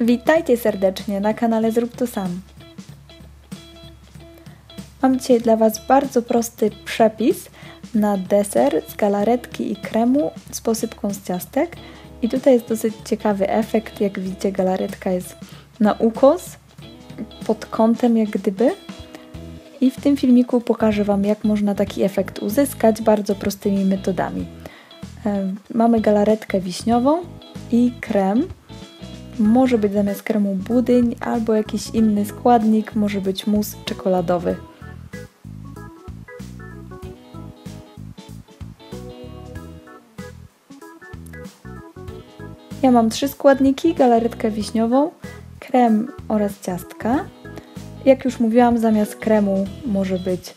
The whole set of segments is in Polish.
Witajcie serdecznie na kanale Zrób to sam. Mam dzisiaj dla Was bardzo prosty przepis na deser z galaretki i kremu z posypką z ciastek. I tutaj jest dosyć ciekawy efekt. Jak widzicie, galaretka jest na ukos, pod kątem jak gdyby. I w tym filmiku pokażę Wam, jak można taki efekt uzyskać bardzo prostymi metodami. E, mamy galaretkę wiśniową i krem może być zamiast kremu budyń albo jakiś inny składnik, może być mus czekoladowy. Ja mam trzy składniki, galaretkę wiśniową, krem oraz ciastka. Jak już mówiłam, zamiast kremu może być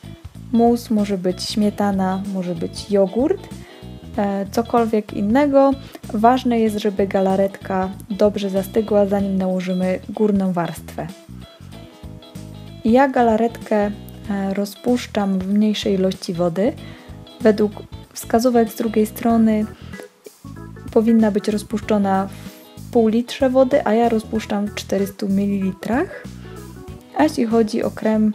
mus, może być śmietana, może być jogurt. E, cokolwiek innego. Ważne jest, żeby galaretka dobrze zastygła, zanim nałożymy górną warstwę. Ja galaretkę e, rozpuszczam w mniejszej ilości wody. Według wskazówek z drugiej strony powinna być rozpuszczona w pół litrze wody, a ja rozpuszczam w 400 ml. A jeśli chodzi o krem,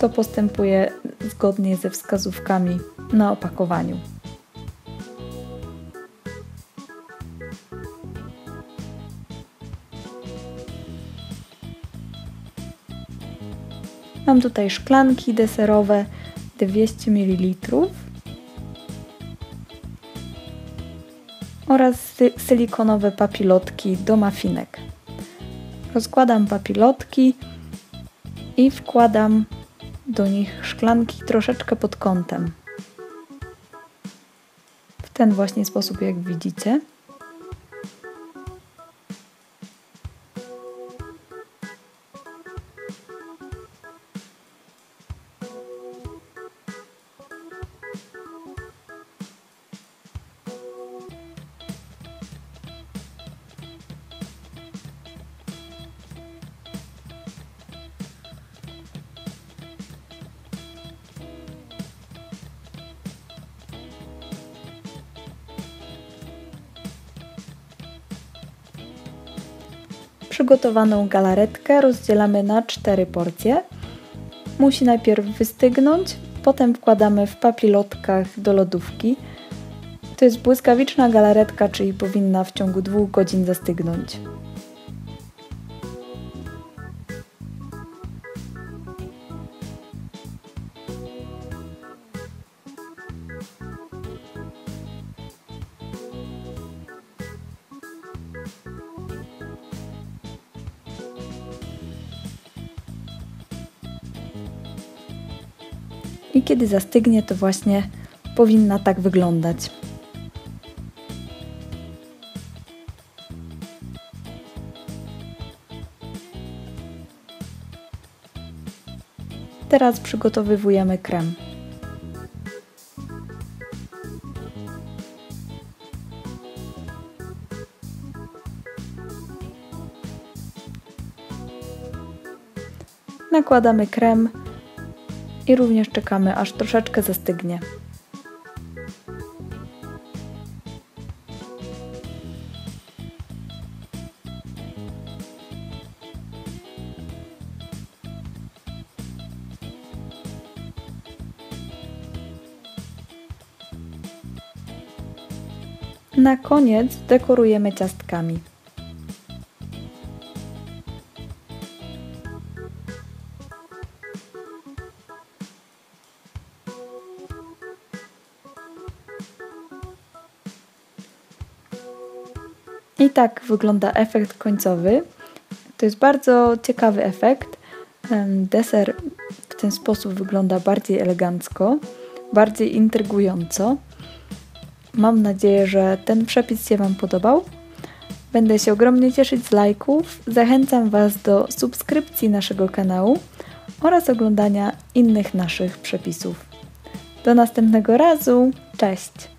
to postępuję zgodnie ze wskazówkami na opakowaniu. Mam tutaj szklanki deserowe 200 ml oraz silikonowe papilotki do mafinek. Rozkładam papilotki i wkładam do nich szklanki troszeczkę pod kątem. W ten właśnie sposób, jak widzicie. Przygotowaną galaretkę rozdzielamy na cztery porcje. Musi najpierw wystygnąć, potem wkładamy w papilotkach do lodówki. To jest błyskawiczna galaretka, czyli powinna w ciągu dwóch godzin zastygnąć. I kiedy zastygnie, to właśnie powinna tak wyglądać. Teraz przygotowujemy krem. Nakładamy krem i również czekamy aż troszeczkę zastygnie. Na koniec dekorujemy ciastkami. I tak wygląda efekt końcowy. To jest bardzo ciekawy efekt. Deser w ten sposób wygląda bardziej elegancko, bardziej intrygująco. Mam nadzieję, że ten przepis się Wam podobał. Będę się ogromnie cieszyć z lajków. Zachęcam Was do subskrypcji naszego kanału oraz oglądania innych naszych przepisów. Do następnego razu. Cześć!